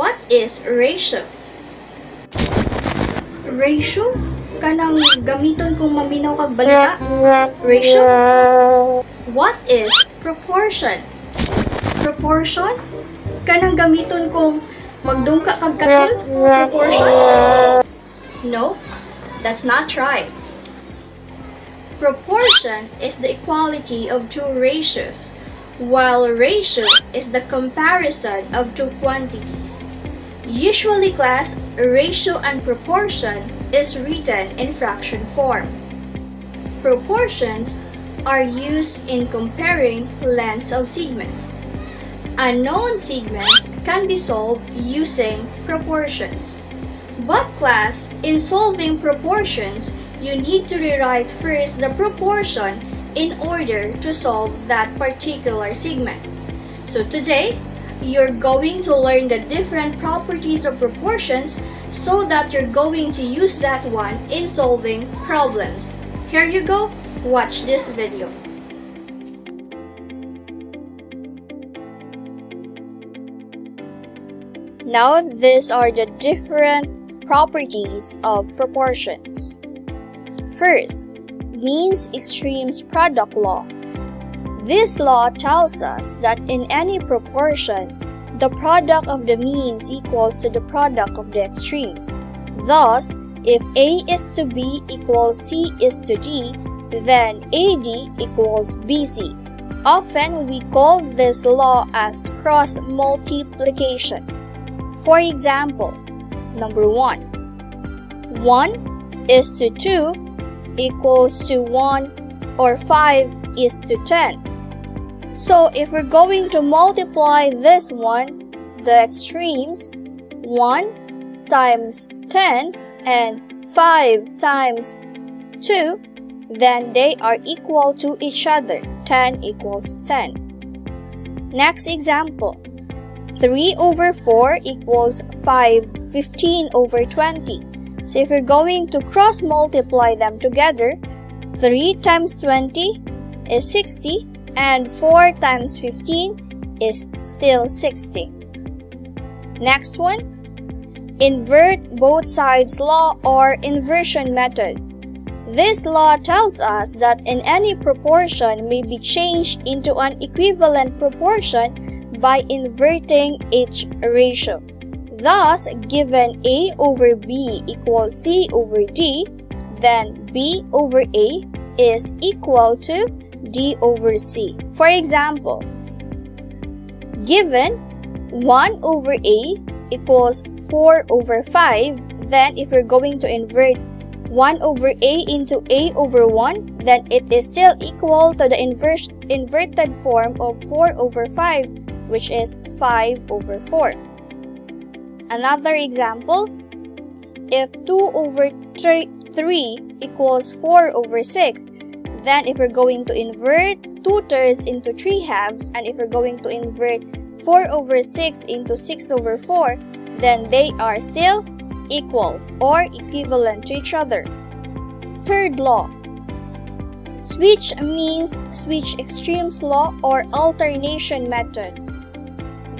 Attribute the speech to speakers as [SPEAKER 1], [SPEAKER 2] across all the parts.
[SPEAKER 1] What is ratio? Ratio? Kanang gamiton kung maminaw kag balita? Ratio? What is proportion? Proportion? Kanang gamiton kung magdungka kag katil? Proportion? No, that's not right. Proportion is the equality of two ratios, while ratio is the comparison of two quantities. Usually class, ratio and proportion is written in fraction form. Proportions are used in comparing lengths of segments. Unknown segments can be solved using proportions. But class, in solving proportions, you need to rewrite first the proportion in order to solve that particular segment. So today, you're going to learn the different properties of proportions so that you're going to use that one in solving problems. Here you go, watch this video. Now these are the different properties of proportions. First, means extremes product law. This law tells us that in any proportion, the product of the means equals to the product of the extremes. Thus, if A is to B equals C is to D, then AD equals BC. Often we call this law as cross multiplication. For example, number 1. 1 is to 2 equals to 1 or 5 is to 10. So if we're going to multiply this one, the extremes, 1 times 10 and 5 times 2, then they are equal to each other. 10 equals 10. Next example. 3 over 4 equals 5 15 over 20. So if we're going to cross multiply them together, 3 times 20 is 60 and 4 times 15 is still 60. Next one, invert both sides law or inversion method. This law tells us that in any proportion may be changed into an equivalent proportion by inverting each ratio. Thus, given A over B equals C over D, then B over A is equal to D over C. For example, given 1 over A equals 4 over 5, then if we're going to invert 1 over A into A over 1, then it is still equal to the inverse, inverted form of 4 over 5 which is 5 over 4. Another example, if 2 over 3, 3 equals 4 over 6, then if we're going to invert 2 thirds into 3 halves, and if we're going to invert 4 over 6 into 6 over 4, then they are still equal or equivalent to each other. Third law. Switch means switch extremes law or alternation method.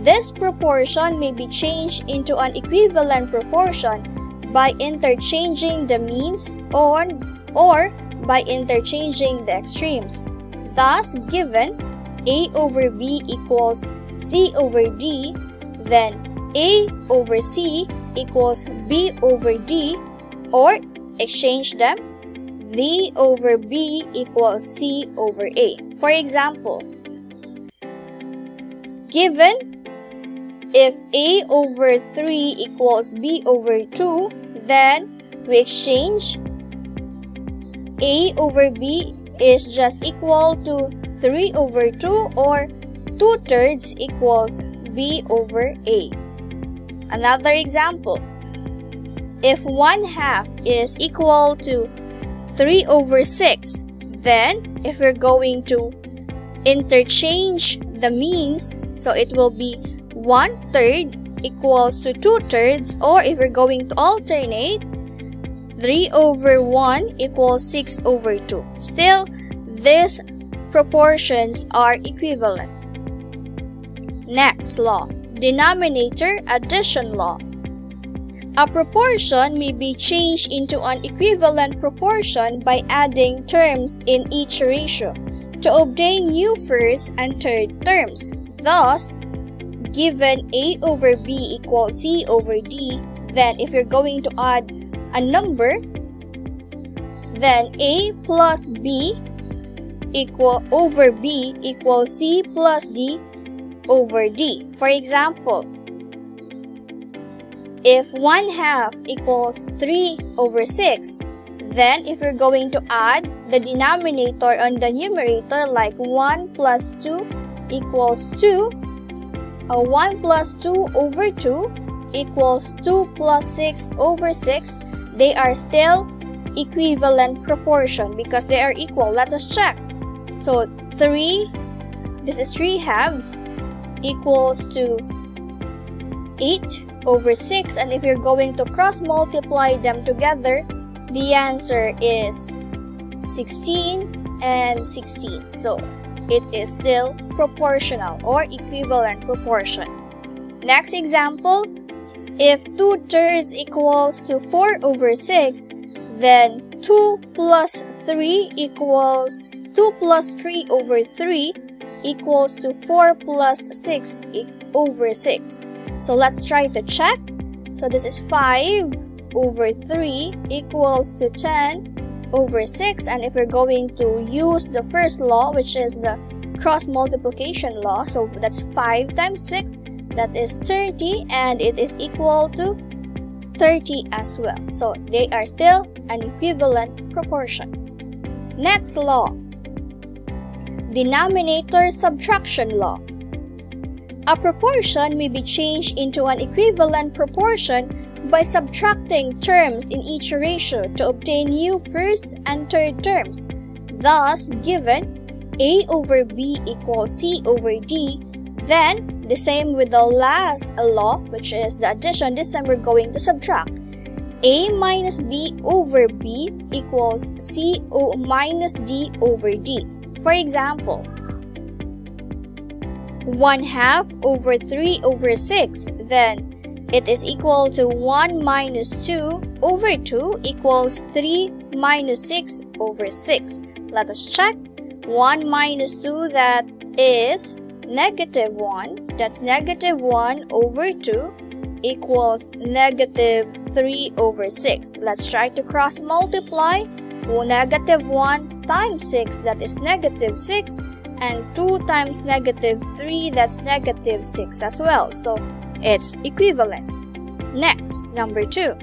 [SPEAKER 1] This proportion may be changed into an equivalent proportion by interchanging the means or, or by interchanging the extremes. Thus, given A over B equals C over D, then A over C equals B over D, or exchange them, V over B equals C over A. For example, given if a over 3 equals b over 2, then we exchange a over b is just equal to 3 over 2 or 2 thirds equals b over a. Another example. If 1 half is equal to 3 over 6, then if we're going to interchange the means, so it will be 1 third equals to 2 thirds or if we're going to alternate 3 over 1 equals 6 over 2. Still, these proportions are equivalent. Next law. denominator addition law. A proportion may be changed into an equivalent proportion by adding terms in each ratio to obtain new first and third terms. Thus, given A over B equals C over D, then if you're going to add a number, then A plus B equal over B equals C plus D over D. For example, if 1 half equals 3 over 6, then if you're going to add the denominator on the numerator like 1 plus 2 equals 2, a 1 plus 2 over 2 equals 2 plus 6 over 6, they are still equivalent proportion because they are equal. Let us check. So 3, this is 3 halves, equals to 8 over 6 and if you're going to cross multiply them together, the answer is 16 and 16. So it is still proportional or equivalent proportion. Next example, if 2 thirds equals to 4 over 6, then 2 plus 3 equals 2 plus 3 over 3 equals to 4 plus 6 over 6. So let's try to check. So this is 5 over 3 equals to 10 over 6 and if we're going to use the first law which is the cross multiplication law so that's 5 times 6 that is 30 and it is equal to 30 as well. So they are still an equivalent proportion. Next law. Denominator subtraction law. A proportion may be changed into an equivalent proportion by subtracting terms in each ratio to obtain new first and third terms. Thus, given A over B equals C over D, then the same with the last law, which is the addition, this time we're going to subtract. A minus B over B equals C o minus D over D. For example, 1 half over 3 over 6, then it is equal to 1 minus 2 over 2 equals 3 minus 6 over 6. Let us check. 1 minus 2 that is negative 1. That's negative 1 over 2 equals negative 3 over 6. Let's try to cross multiply. Well, Negative 1 times 6 that is negative 6 and 2 times negative 3 that's negative 6 as well so it's equivalent next number 2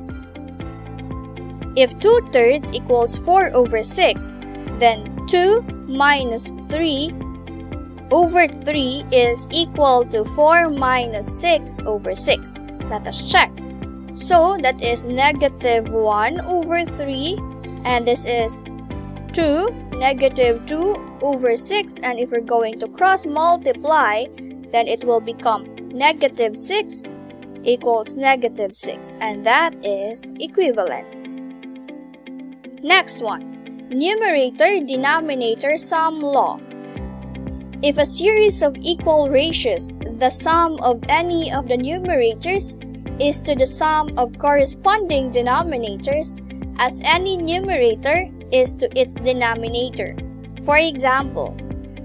[SPEAKER 1] if 2 thirds equals 4 over 6 then 2 minus 3 over 3 is equal to 4 minus 6 over 6 let us check so that is negative 1 over 3 and this is 2 negative 2 over 6 and if we're going to cross multiply then it will become negative 6 equals negative 6 and that is equivalent. Next one, numerator denominator sum law. If a series of equal ratios, the sum of any of the numerators is to the sum of corresponding denominators as any numerator is to its denominator. For example,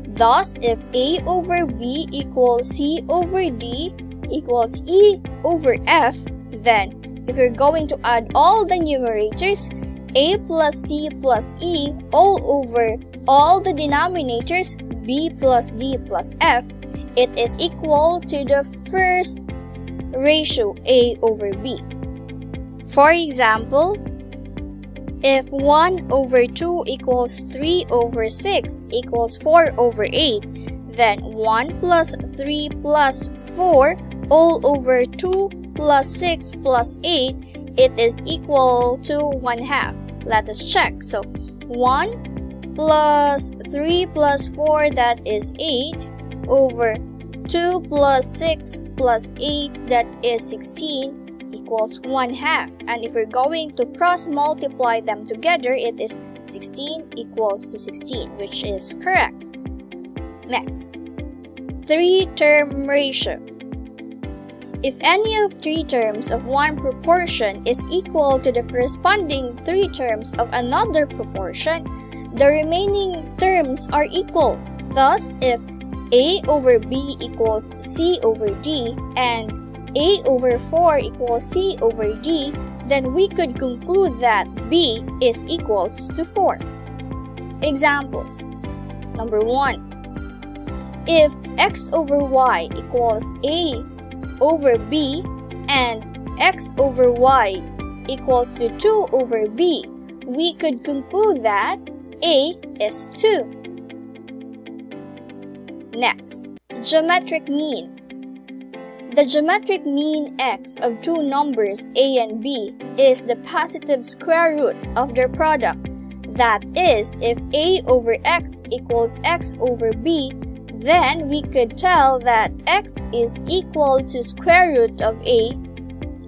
[SPEAKER 1] thus if A over B equals C over D equals E over F, then if you're going to add all the numerators, A plus C plus E all over all the denominators, B plus D plus F, it is equal to the first ratio A over B. For example, if 1 over 2 equals 3 over 6 equals 4 over 8, then 1 plus 3 plus 4 all over 2 plus 6 plus 8, it is equal to 1 half. Let us check. So 1 plus 3 plus 4 that is 8 over 2 plus 6 plus 8 that is 16 equals 1 half. And if we're going to cross multiply them together, it is 16 equals to 16, which is correct. Next, three-term ratio. If any of three terms of one proportion is equal to the corresponding three terms of another proportion, the remaining terms are equal. Thus, if a over b equals c over d and a over 4 equals c over d, then we could conclude that b is equals to 4. Examples Number 1. If x over y equals a over b and x over y equals to 2 over b, we could conclude that a is 2. Next, geometric mean. The geometric mean x of two numbers a and b is the positive square root of their product. That is, if a over x equals x over b, then we could tell that x is equal to square root of a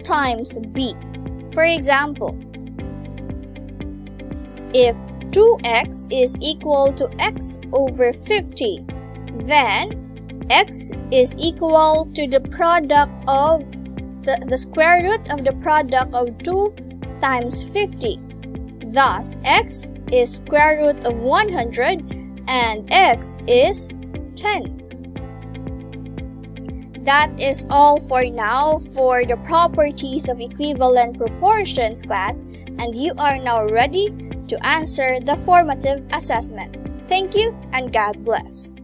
[SPEAKER 1] times b. For example, if 2x is equal to x over 50, then x is equal to the product of the, the square root of the product of 2 times 50. Thus, x is square root of 100 and x is 10. That is all for now for the properties of equivalent proportions class and you are now ready to answer the formative assessment. Thank you and God bless.